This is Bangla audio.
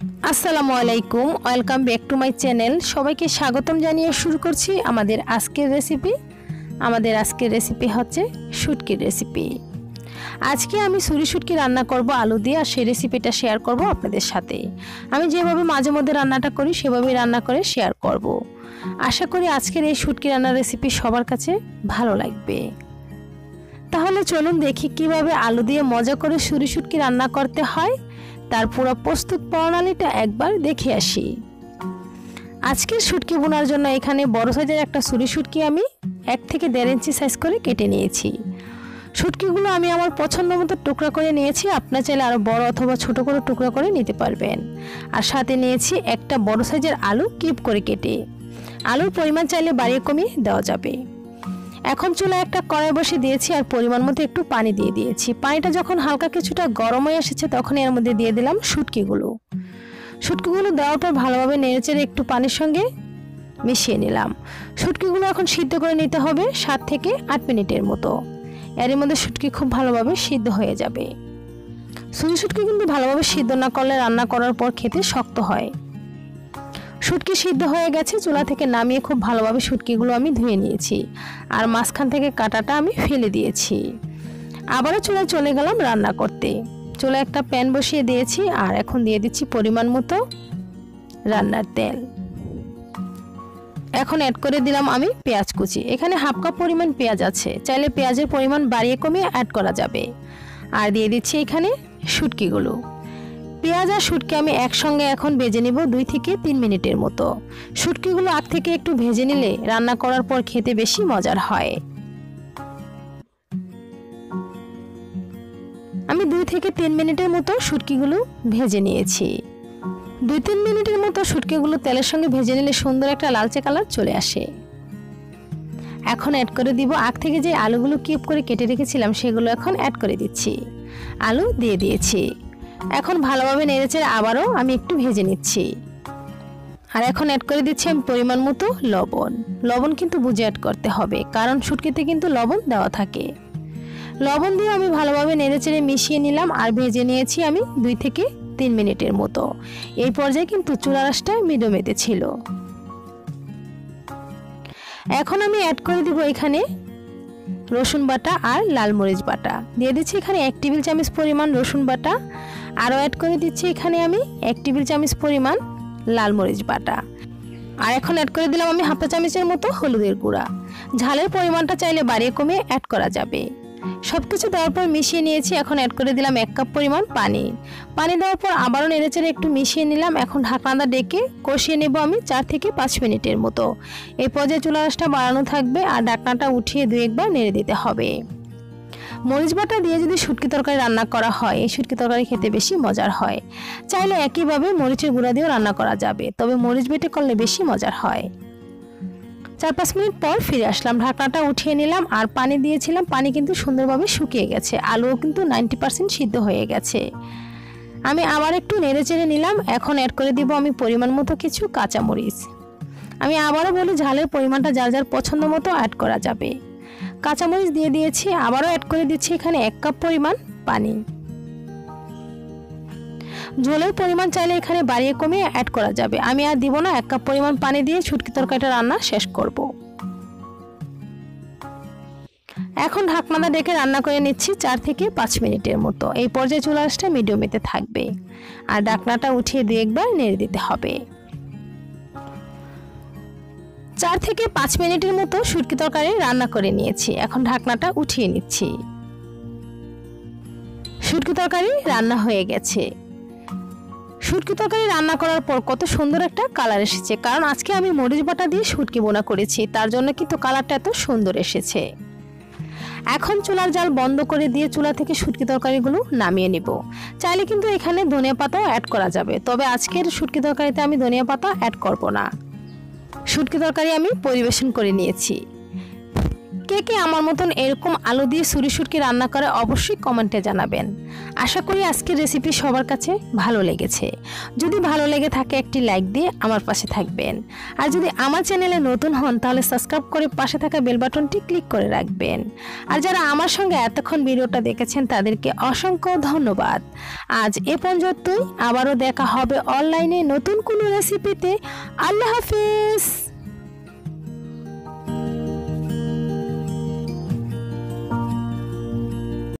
আসসালামু আলাইকুম, welcome back to my channel. সবাইকে স্বাগতম জানিয়ে শুরু করছি আমাদের আজকের রেসিপি। আমাদের আজকের রেসিপি হচ্ছে শুটকির রেসিপি। আজকে আমি সুরি শুটকি রান্না করব, আলু দিয়ে, আর সেই রেসিপিটা শেয়ার করব আপনাদের সাথে। আমি যেভাবে মাঝে মধ্যে রান্নাটা করি, সেভাবেই রান্না করে শেয়ার করব। আশা করি আজকের এই শুটকি রান্নার রেসিপি সবার কাছে ভালো লাগবে। তাহলে চলুন দেখি কীভাবে আলু দিয়ে মজা করে সুরি শুটকি রান্না করতে হয়। তার পুরো প্রস্তুত প্রণালীটা একবার দেখে আসি। আজকের শুটকি বোনার জন্য এখানে বড় সাইজের একটা সুরি শুটকি আমি এক থেকে দেড় ইঞ্চি সাইজ করে কেটে নিয়েছি। শুটকিগুলো আমি আমার পছন্দ মতো টুকরা করে নিয়েছি, আপনার চাইলে আরও বড় অথবা ছোট করে টুকরা করে নিতে পারবেন। আর সাথে নিয়েছি একটা বড় সাইজের আলু কিপ করে কেটে। আলুর পরিমাণ চাইলে বাড়িয়ে কমিয়ে দেওয়া যাবে। এখন চুলা একটা কড়াই বসে দিয়েছি আর পরিমাণ মতো একটু পানি দিয়ে দিয়েছি। পানিটা যখন হালকা কিছুটা গরম হয়ে এসেছে, তখন এর মধ্যে দিয়ে দিলাম শুটকিগুলো। শুটকিগুলো দেওয়ার পর ভালোভাবে নেড়েচেড়ে একটু পানির সঙ্গে মিশিয়ে নিলাম। শুটকিগুলো এখন সিদ্ধ করে নিতে হবে সাত থেকে আট মিনিটের মতো। এর মধ্যে শুটকি খুব ভালোভাবে সিদ্ধ হয়ে যাবে। সুজি শুটকি কিন্তু ভালোভাবে সিদ্ধ না করলে রান্না করার পর খেতে শক্ত হয়। শুটকি সিদ্ধ হয়ে গেছে, চুলা থেকে নামিয়ে খুব ভালোভাবে শুটকিগুলো আমি ধুয়ে নিয়েছি। আর মাঝখান থেকে কাটাটা আমি ফেলে দিয়েছি। আবারও চুলায় চলে গেলাম রান্না করতে। চুলা একটা প্যান বসিয়ে দিয়েছি আর এখন দিয়ে দিচ্ছি পরিমাণ মতো রান্নার তেল। এখন অ্যাড করে দিলাম আমি পেঁয়াজ কুচি। এখানে হাফ কাপ পরিমাণ পেঁয়াজ আছে। চাইলে পেঁয়াজের পরিমাণ বাড়িয়ে কমিয়ে অ্যাড করা যাবে। আর দিয়ে দিচ্ছি এখানে শুটকিগুলো। পেঁয়াজ আর শুটকি আমি একসঙ্গে এখন ভেজে নিব দুই থেকে তিন মিনিটের মতো। শুটকিগুলো আগ থেকে একটু ভেজে নিলে রান্না করার পর খেতে বেশি মজার হয়। আমি দুই থেকে তিন মিনিটের মতো শুটকিগুলো ভেজে নিয়েছি। দুই তিন মিনিটের মতো শুটকিগুলো তেলের সঙ্গে ভেজে নিলে সুন্দর একটা লালচে কালার চলে আসে। এখন অ্যাড করে দিব আগ থেকে যে আলুগুলো কিউব করে কেটে রেখেছিলাম সেগুলো এখন অ্যাড করে দিচ্ছি। আলু দিয়ে দিয়েছি। এখন ভালোভাবে নেড়েচেড়ে আবারও আমি একটু ভেজে নিচ্ছি। আর এখন অ্যাড করে দিচ্ছি আমি পরিমাণ মতো লবণ। লবণ কিন্তু বুঝে অ্যাড করতে হবে, কারণ শুটকিতে কিন্তু লবণ দেওয়া থাকে। লবণ দিয়ে আমি ভালোভাবে নেড়েচেড়ে মিশিয়ে নিলাম আর ভেজে নিয়েছি আমি দুই থেকে তিন মিনিটের মতো। এই পর্যায়ে কিন্তু চুলা রাসটা মিডিয়ামেতে ছিল। এখন আমি অ্যাড করে দিব এখানে রসুন বাটা আর লাল মরিচ বাটা। দিয়ে দিচ্ছি এখানে এক টেবিল চামচ পরিমাণ রসুন বাটা আরও অ্যাড করে দিচ্ছি এখানে আমি এক টেবিল চামচ পরিমাণ লাল মরিচ বাটা। আর এখন অ্যাড করে দিলাম আমি হাফ চামচের মতো হলুদের গুঁড়া। ঝালের পরিমাণটা চাইলে বাড়িয়ে কমে অ্যাড করা যাবে। সব কিছু দেওয়ার পর মিশিয়ে নিয়েছি, এখন অ্যাড করে দিলাম এক কাপ পরিমাণ পানি। পানি দেওয়ার পর আবারও নেড়েচেড়ে একটু মিশিয়ে নিলাম, এখন ঢাকনাটা ডেকে কষিয়ে নেব আমি চার থেকে পাঁচ মিনিটের মতো। এই পর্যায়ে চুলা আঁচটা বাড়ানো থাকবে আর ঢাকনাটা উঠিয়ে দু একবার নেড়ে দিতে হবে। মরিচ বাটা দিয়ে যদি শুটকি তরকারি রান্না করা হয়, এই শুটকি তরকারি খেতে বেশি মজার হয়। চাইলে একইভাবে মরিচের গুঁড়া দিয়েও রান্না করা যাবে, তবে মরিচ বেটে করলে বেশি মজার হয়। চার পাঁচ মিনিট পর ফিরে আসলাম, ঢাকনাটা উঠিয়ে নিলাম আর পানি দিয়েছিলাম। পানি কিন্তু সুন্দরভাবে শুকিয়ে গেছে, আলুও কিন্তু নাইনটি পার্সেন্ট সিদ্ধ হয়ে গেছে। আমি আবার একটু নেড়ে চেড়ে নিলাম, এখন অ্যাড করে দিব আমি পরিমাণ মতো কিছু কাঁচামরিচ। আমি আবারও বলি, ঝালের পরিমাণটা যার যার পছন্দ মতো অ্যাড করা যাবে। কাঁচামরিচ দিয়ে দিয়েছি, আবারও অ্যাড করে দিচ্ছি এখানে এক কাপ পরিমাণ পানি। ঝোলের পরিমাণ চাইলে এখানে বাড়িয়ে কমিয়ে অ্যাড করা যাবে। আমি আর দিব না, এক কাপ পরিমাণ পানি দিয়ে ছুটকি তরকারিটা রান্না শেষ করব। এখন ঢাকনাটা ডেকে রান্না করে নিচ্ছি চার থেকে পাঁচ মিনিটের মতো। এই পর্যায়ে চুলা আঁচটা মিডিয়ামেতে থাকবে। আর ঢাকনাটা উঠিয়ে দিয়ে একবার নেড়ে দিতে হবে। চার থেকে পাঁচ মিনিটের মতো শুটকি তরকারি রান্না করে নিয়েছি। এখন ঢাকনাটা উঠিয়ে নিচ্ছি। শুটকি তরকারি রান্না হয়ে গেছে। শুটকি তরকারি রান্না করার পর কত সুন্দর একটা কালার এসেছে। কারণ আজকে আমি মরিচ বাটা দিয়ে শুটকি বোনা করেছি। তার জন্য কিন্তু কালারটা এত সুন্দর এসেছে। এখন চুলার জাল বন্ধ করে দিয়ে চুলা থেকে শুটকি তরকারিগুলো নামিয়ে নিব। চাইলে কিন্তু এখানে ধনিয়া পাতাও অ্যাড করা যাবে। তবে আজকের শুটকি তরকারিতে আমি ধনিয়া পাতা অ্যাড করব না। শুটকি তরকারি আমি পরিবেশন করে নিয়েছি। কে কে আমার মতন এরকম আলু দিয়ে সুরি সুটকি রান্না করে অবশ্যই কমেন্টে জানাবেন। আশা করি আজকের রেসিপি সবার কাছে ভালো লেগেছে। যদি ভালো লেগে থাকে একটি লাইক দিয়ে আমার পাশে থাকবেন। আর যদি আমার চ্যানেলে নতুন হন তাহলে সাবস্ক্রাইব করে পাশে থাকা বেল বাটনটি ক্লিক করে রাখবেন। আর যারা আমার সঙ্গে এতক্ষণ ভিডিওটা দেখেছেন তাদেরকে অসংখ্য ধন্যবাদ। আজ এ পর্যন্তই, আবারও দেখা হবে অনলাইনে নতুন কোনো রেসিপিতে আল্লাহ হাফিজ!